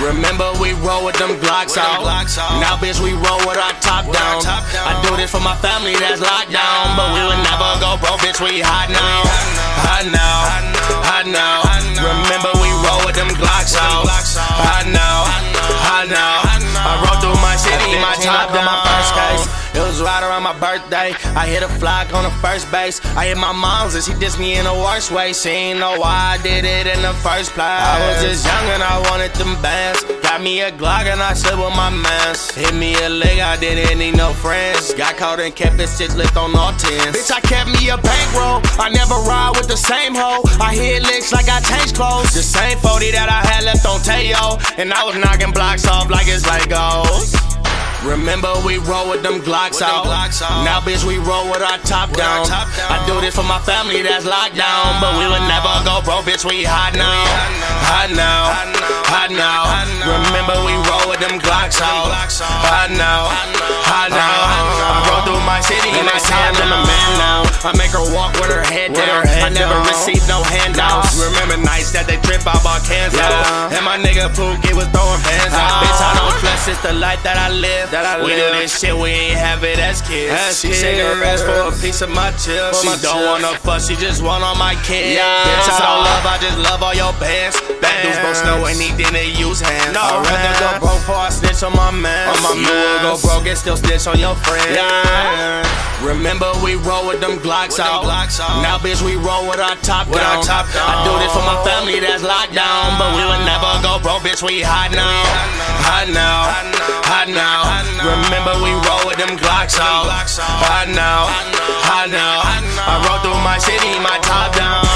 Remember we roll with them Glocks out. Now bitch we roll with our top down. I do this for my family that's locked down, but we would never go broke, bitch. We hot now, hot now, hot now. Remember we roll with them Glocks out. Hot now, hot now. I roll through my city, my top down. Right around my birthday. I hit a flock on the first base. I hit my mom's and she dissed me in the worst way. She ain't know why I did it in the first place. I was just young and I wanted them bands. Got me a Glock and I slid with my mans. Hit me a leg, I didn't need no friends. Got caught and kept it stitch lift on all tens. Bitch, I kept me a bankroll. I never ride with the same hoe. I hit licks like I changed clothes. The same 40 that I had left on Teo. And I was knocking blocks off like it's Legos. Remember we roll with them Glocks, out. Now bitch we roll with our top, down. I do this for my family that's locked down, but we would never go broke, bitch. We hot now, hot now, hot now. Remember we roll with them Glocks, out. Hot now, hot now. I roll through my city and I time I'm a man now. I make her walk with her head down. I never receive no handouts. Remember nights that they trip out bought cans out, and my nigga Pookie was throwing pants the life that I live that I we live. do this shit, we ain't have it as kids. As she shake her ass for a piece of my chips. She don't wanna fuss, she just want all my kids. Yeah, Bitch, I don't love, I just love all your bands. Back dudes both know anything they use hands. No, I'd rather go broke before I snitch on my man. On my you will go broke and still snitch on your friend. Yeah. Remember we roll with them Glocks, with out. Them Glocks out. Now bitch we roll with our top with down. Our top down. I do this for my family that's locked down, but we will never go broke, bitch. We hot now, hot now, hot now. Remember we roll with them Glocks out. Hot now, hot now. I roll through my city, my top down.